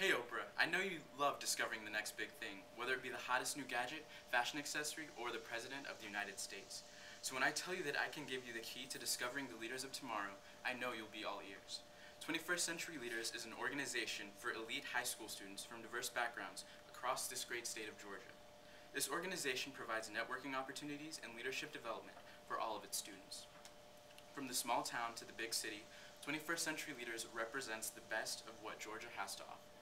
Hey Oprah, I know you love discovering the next big thing, whether it be the hottest new gadget, fashion accessory, or the President of the United States. So when I tell you that I can give you the key to discovering the leaders of tomorrow, I know you'll be all ears. 21st Century Leaders is an organization for elite high school students from diverse backgrounds across this great state of Georgia. This organization provides networking opportunities and leadership development for all of its students. From the small town to the big city, 21st Century Leaders represents the best of what Georgia has to offer.